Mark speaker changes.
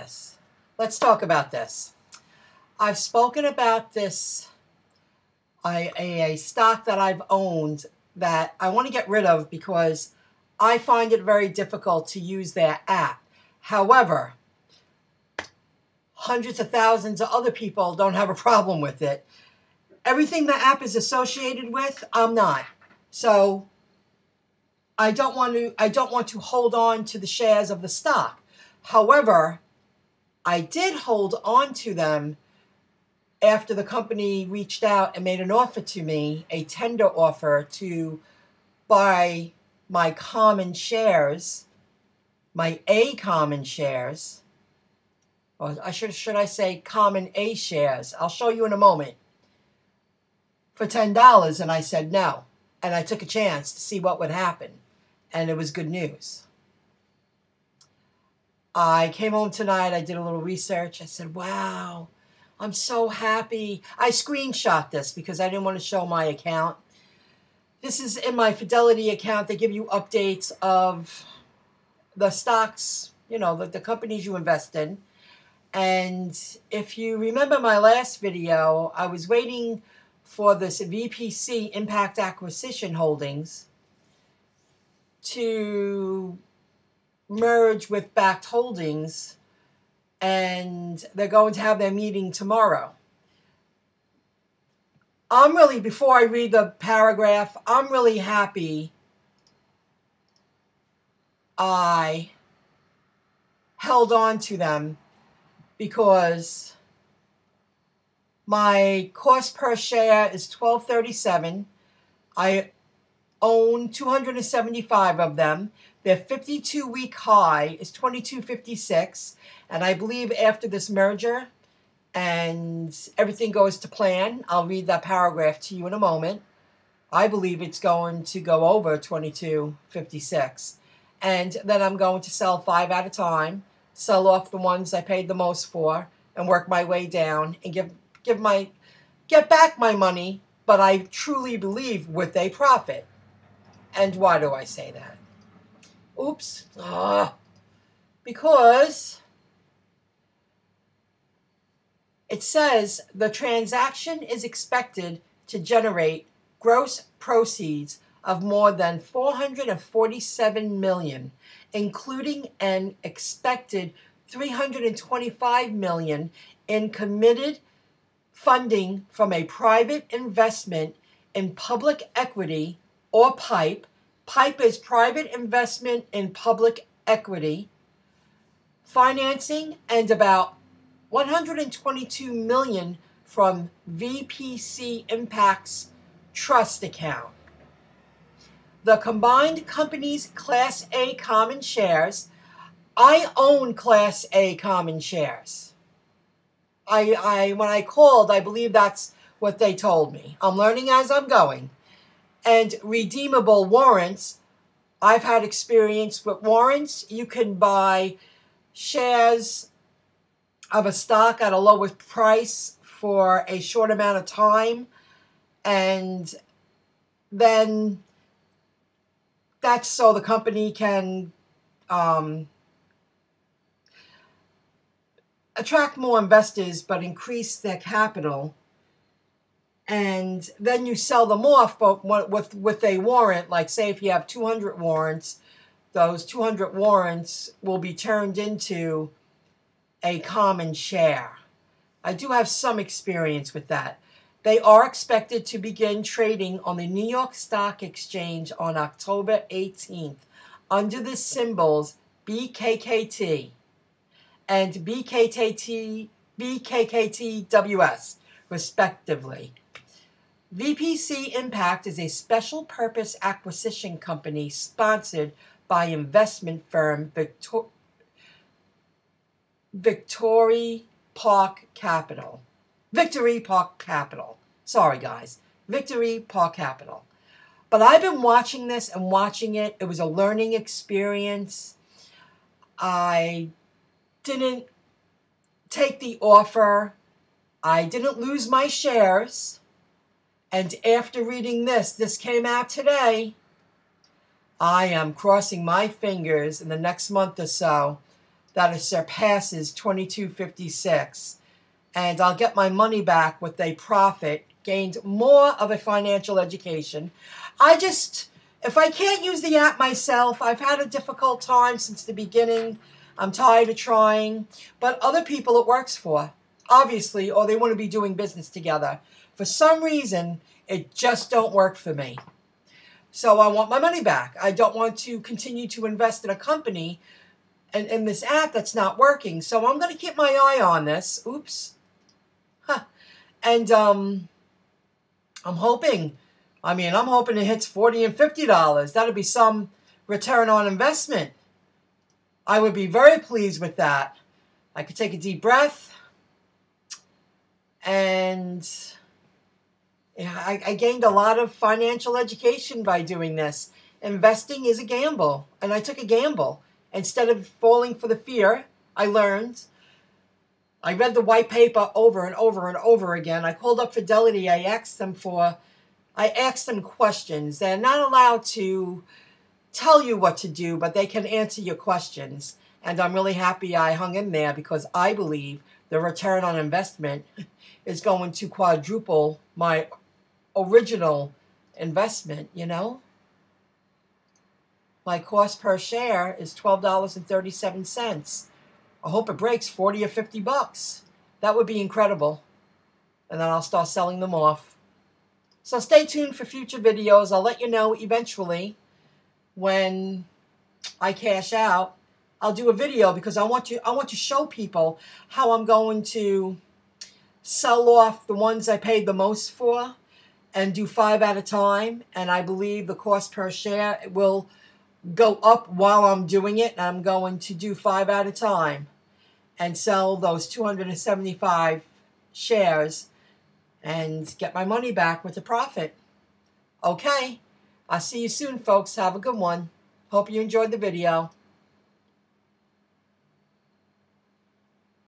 Speaker 1: this. Let's talk about this. I've spoken about this I, a, a stock that I've owned that I want to get rid of because I find it very difficult to use their app. However, hundreds of thousands of other people don't have a problem with it. Everything the app is associated with, I'm not. So I don't want to I don't want to hold on to the shares of the stock. However, I did hold on to them after the company reached out and made an offer to me, a tender offer to buy my common shares, my A common shares, or I should should I say common A shares. I'll show you in a moment. For ten dollars, and I said no, and I took a chance to see what would happen, and it was good news. I came home tonight. I did a little research. I said, "Wow." I'm so happy. I screenshot this because I didn't want to show my account. This is in my Fidelity account. They give you updates of the stocks, you know, the, the companies you invest in. And if you remember my last video, I was waiting for this VPC Impact Acquisition Holdings to merge with Bakkt Holdings and they're going to have their meeting tomorrow. I'm really, before I read the paragraph, I'm really happy I held on to them because my cost per share is 1237 I own 275 of them. Their 52 week high is 2256 and I believe after this merger and everything goes to plan, I'll read that paragraph to you in a moment. I believe it's going to go over 2256. And then I'm going to sell five at a time, sell off the ones I paid the most for, and work my way down and give give my get back my money, but I truly believe with a profit. And why do I say that? Oops. Ugh. Because it says the transaction is expected to generate gross proceeds of more than 447 million, including an expected 325 million in committed funding from a private investment in public equity or PIPE. PIPE is private investment in public equity, financing, and about 122 million from VPC Impact's trust account. The combined company's Class A common shares, I own Class A common shares. I, I when I called, I believe that's what they told me. I'm learning as I'm going. And redeemable warrants, I've had experience with warrants. You can buy shares of a stock at a lower price for a short amount of time and then that's so the company can um, attract more investors but increase their capital and then you sell them off but with with a warrant like say if you have 200 warrants those 200 warrants will be turned into a common share. I do have some experience with that. They are expected to begin trading on the New York Stock Exchange on October 18th under the symbols BKKT and BKKT, BKKTWS, respectively. VPC Impact is a special purpose acquisition company sponsored by investment firm Victor- Victory Park Capital. Victory Park Capital. Sorry, guys. Victory Park Capital. But I've been watching this and watching it. It was a learning experience. I didn't take the offer. I didn't lose my shares. And after reading this, this came out today. I am crossing my fingers in the next month or so that it surpasses 2256 and I'll get my money back with a profit gained more of a financial education. I just if I can't use the app myself, I've had a difficult time since the beginning. I'm tired of trying, but other people it works for, obviously, or they want to be doing business together. For some reason, it just don't work for me. So I want my money back. I don't want to continue to invest in a company and in this app that's not working. So I'm going to keep my eye on this. Oops. Huh. And um, I'm hoping I mean, I'm hoping it hits 40 and $50. That'll be some return on investment. I would be very pleased with that. I could take a deep breath and I, I gained a lot of financial education by doing this. Investing is a gamble, and I took a gamble. Instead of falling for the fear, I learned. I read the white paper over and over and over again. I called up Fidelity. I asked them for I asked them questions. They're not allowed to tell you what to do, but they can answer your questions. And I'm really happy I hung in there because I believe the return on investment is going to quadruple my original investment, you know? My cost per share is $12.37. I hope it breaks 40 or 50 bucks. That would be incredible. And then I'll start selling them off. So stay tuned for future videos. I'll let you know eventually when I cash out. I'll do a video because I want to I want to show people how I'm going to sell off the ones I paid the most for and do five at a time and I believe the cost per share will go up while I'm doing it I'm going to do five at a time and sell those 275 shares and get my money back with a profit. Okay, I'll see you soon, folks. Have a good one. Hope you enjoyed the video.